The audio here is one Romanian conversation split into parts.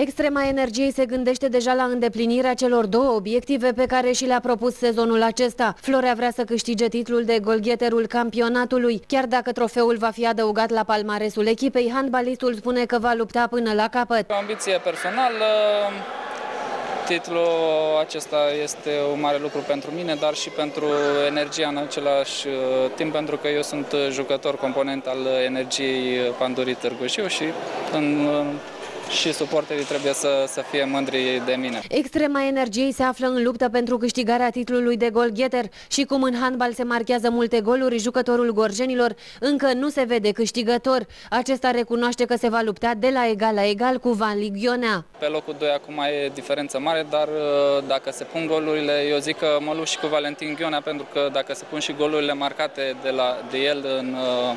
Extrema Energiei se gândește deja la îndeplinirea celor două obiective pe care și le-a propus sezonul acesta. Florea vrea să câștige titlul de golgheterul campionatului. Chiar dacă trofeul va fi adăugat la palmaresul echipei, handbalistul spune că va lupta până la capăt. O ambiție personală, titlul acesta este un mare lucru pentru mine, dar și pentru energia în același uh, timp, pentru că eu sunt jucător component al energiei Pandurii Târgu Jiu și în și suporterii trebuie să, să fie mândri de mine. Extrema Energiei se află în luptă pentru câștigarea titlului de golgheter și cum în handbal se marchează multe goluri, jucătorul gorjenilor încă nu se vede câștigător. Acesta recunoaște că se va lupta de la egal la egal cu Van Ligionea. Pe locul 2 acum e diferență mare, dar uh, dacă se pun golurile, eu zic că mă lupt și cu Valentin Ghionea, pentru că dacă se pun și golurile marcate de, la, de el în uh,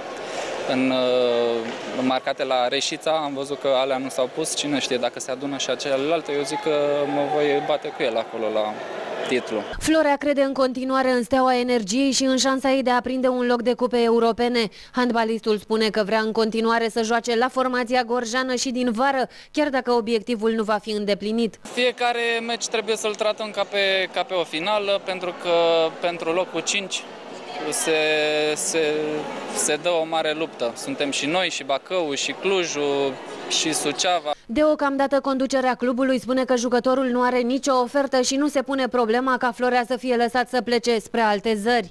în, uh, marcate la Reșița, am văzut că alea nu s-au pus, cine știe dacă se adună și celelalte, eu zic că mă voi bate cu el acolo la titlu. Florea crede în continuare în steaua energiei și în șansa ei de a prinde un loc de cupe europene. Handbalistul spune că vrea în continuare să joace la formația gorjană și din vară, chiar dacă obiectivul nu va fi îndeplinit. Fiecare meci trebuie să-l tratăm ca pe, ca pe o finală, pentru că pentru locul 5 se, se, se dă o mare luptă. Suntem și noi, și Bacău, și Clujul, și Suceava. Deocamdată conducerea clubului spune că jucătorul nu are nicio ofertă și nu se pune problema ca Florea să fie lăsat să plece spre alte zări.